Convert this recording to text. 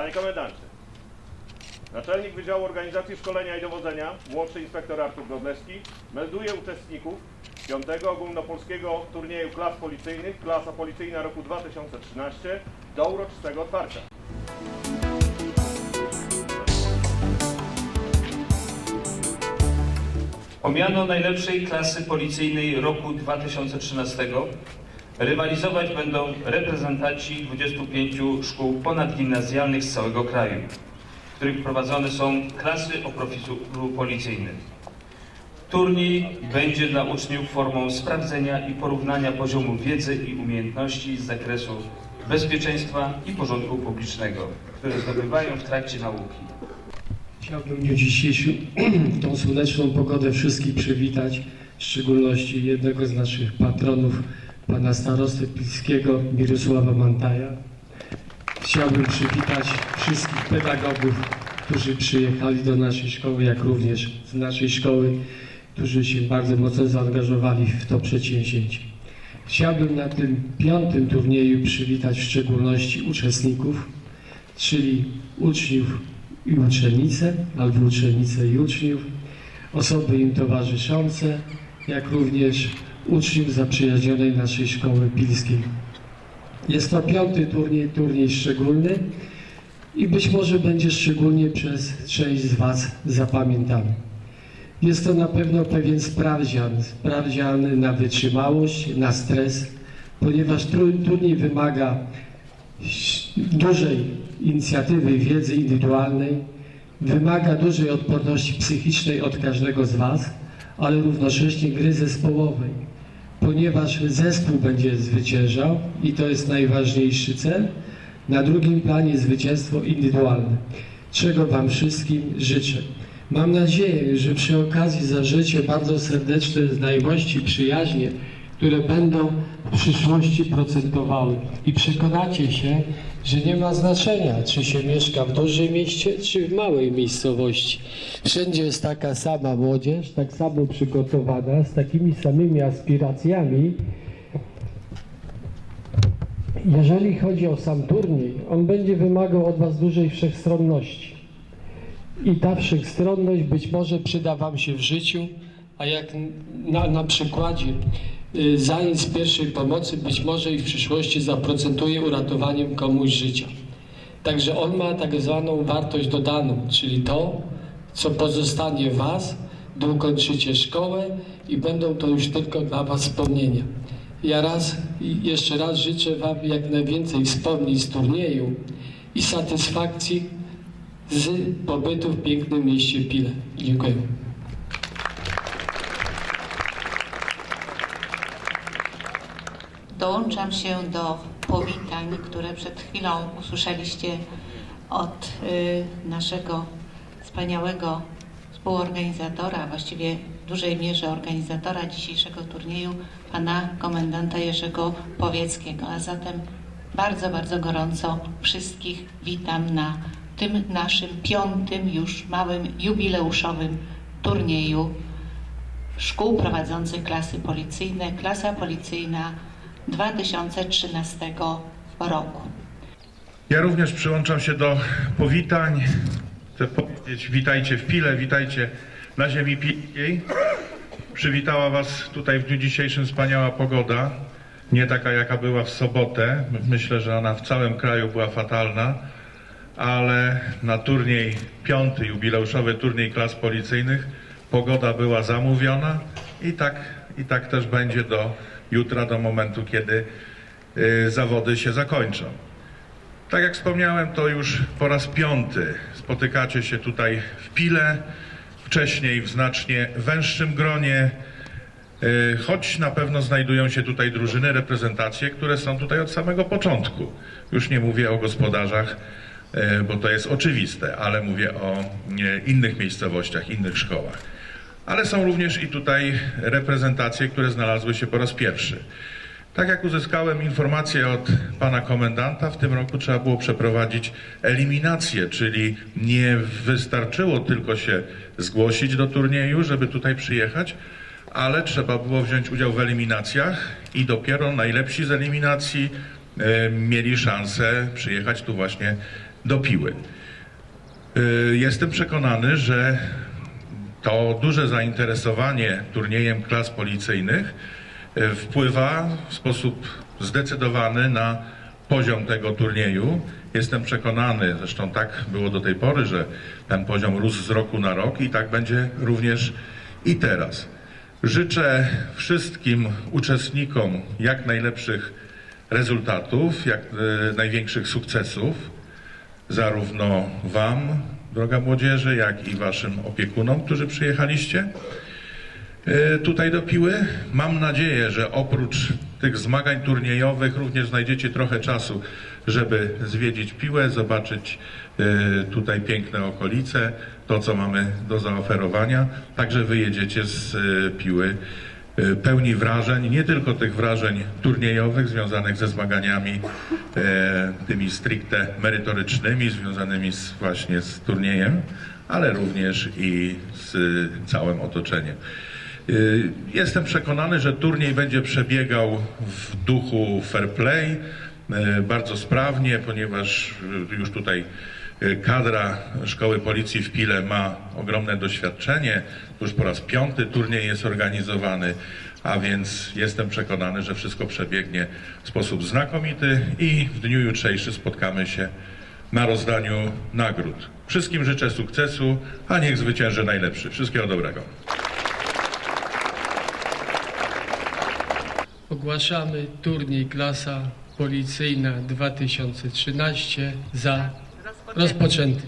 Panie komendancie, naczelnik Wydziału Organizacji Szkolenia i Dowodzenia, młodszy inspektor Artur Godlewski, melduje uczestników 5. ogólnopolskiego turnieju klas policyjnych, klasa policyjna roku 2013 do uroczystego otwarcia. O miano najlepszej klasy policyjnej roku 2013 rywalizować będą reprezentanci 25 szkół ponadgimnazjalnych z całego kraju, w których prowadzone są klasy o profilu policyjnym. Turniej będzie dla uczniów formą sprawdzenia i porównania poziomu wiedzy i umiejętności z zakresu bezpieczeństwa i porządku publicznego, które zdobywają w trakcie nauki. Chciałbym w dniu dzisiejszym tą słoneczną pogodę wszystkich przywitać, w szczególności jednego z naszych patronów, pana starosty Pilskiego, Mirosława Mantaja. Chciałbym przywitać wszystkich pedagogów, którzy przyjechali do naszej szkoły, jak również z naszej szkoły, którzy się bardzo mocno zaangażowali w to przedsięwzięcie. Chciałbym na tym piątym turnieju przywitać w szczególności uczestników, czyli uczniów i uczennice, albo uczennice i uczniów, osoby im towarzyszące, jak również uczniów zaprzyjaźnionej naszej szkoły pilskiej. Jest to piąty turniej, turniej szczególny i być może będzie szczególnie przez część z Was zapamiętany. Jest to na pewno pewien sprawdzian, sprawdzian na wytrzymałość, na stres, ponieważ turniej wymaga dużej inicjatywy wiedzy indywidualnej, wymaga dużej odporności psychicznej od każdego z Was, ale równocześnie gry zespołowej, ponieważ zespół będzie zwyciężał i to jest najważniejszy cel, na drugim planie zwycięstwo indywidualne, czego Wam wszystkim życzę. Mam nadzieję, że przy okazji zawrzecie bardzo serdeczne znajomości, przyjaźnie, które będą w przyszłości procentowały i przekonacie się, że nie ma znaczenia, czy się mieszka w dużym mieście, czy w małej miejscowości. Wszędzie jest taka sama młodzież, tak samo przygotowana, z takimi samymi aspiracjami. Jeżeli chodzi o sam turniej, on będzie wymagał od Was dużej wszechstronności. I ta wszechstronność być może przyda Wam się w życiu, a jak na, na przykładzie zajęć z pierwszej pomocy być może i w przyszłości zaprocentuje uratowaniem komuś życia. Także on ma tak zwaną wartość dodaną, czyli to, co pozostanie Was, gdy ukończycie szkołę i będą to już tylko dla Was wspomnienia. Ja raz, jeszcze raz życzę Wam jak najwięcej wspomnień z turnieju i satysfakcji z pobytu w pięknym mieście Pile. Dziękuję. Dołączam się do powitań, które przed chwilą usłyszeliście od y, naszego wspaniałego współorganizatora, właściwie w dużej mierze organizatora dzisiejszego turnieju, pana komendanta Jerzego Powieckiego. A zatem bardzo, bardzo gorąco wszystkich witam na tym naszym piątym już małym jubileuszowym turnieju szkół prowadzących klasy policyjne, klasa policyjna 2013 roku. Ja również przyłączam się do powitań. Chcę powiedzieć witajcie w Pile, witajcie na ziemi pilskiej. Przywitała Was tutaj w dniu dzisiejszym wspaniała pogoda. Nie taka jaka była w sobotę. Myślę, że ona w całym kraju była fatalna, ale na turniej piąty, jubileuszowy turniej klas policyjnych pogoda była zamówiona i tak, i tak też będzie do jutra, do momentu, kiedy y, zawody się zakończą. Tak jak wspomniałem, to już po raz piąty spotykacie się tutaj w Pile, wcześniej w znacznie węższym gronie, y, choć na pewno znajdują się tutaj drużyny, reprezentacje, które są tutaj od samego początku. Już nie mówię o gospodarzach, y, bo to jest oczywiste, ale mówię o innych miejscowościach, innych szkołach ale są również i tutaj reprezentacje, które znalazły się po raz pierwszy. Tak jak uzyskałem informację od pana komendanta, w tym roku trzeba było przeprowadzić eliminację, czyli nie wystarczyło tylko się zgłosić do turnieju, żeby tutaj przyjechać, ale trzeba było wziąć udział w eliminacjach i dopiero najlepsi z eliminacji e, mieli szansę przyjechać tu właśnie do Piły. Y, Jestem przekonany, że to duże zainteresowanie turniejem klas policyjnych y, wpływa w sposób zdecydowany na poziom tego turnieju. Jestem przekonany, zresztą tak było do tej pory, że ten poziom rósł z roku na rok i tak będzie również i teraz. Życzę wszystkim uczestnikom jak najlepszych rezultatów, jak e, największych sukcesów, zarówno Wam, droga młodzieży, jak i Waszym opiekunom, którzy przyjechaliście e, tutaj do Piły. Mam nadzieję, że oprócz tych zmagań turniejowych również znajdziecie trochę czasu, żeby zwiedzić Piłę, zobaczyć e, tutaj piękne okolice, to co mamy do zaoferowania. Także wyjedziecie z e, Piły pełni wrażeń, nie tylko tych wrażeń turniejowych związanych ze zmaganiami e, tymi stricte merytorycznymi, związanymi z, właśnie z turniejem, ale również i z całym otoczeniem. Y, Jestem przekonany, że turniej będzie przebiegał w duchu fair play, y, bardzo sprawnie, ponieważ y, już tutaj y, kadra Szkoły Policji w Pile ma ogromne doświadczenie. Już po raz piąty turniej jest organizowany, a więc jestem przekonany, że wszystko przebiegnie w sposób znakomity i w dniu jutrzejszym spotkamy się na rozdaniu nagród. Wszystkim życzę sukcesu, a niech zwycięży najlepszy. Wszystkiego dobrego. Ogłaszamy turniej klasa policyjna 2013 za rozpoczęty.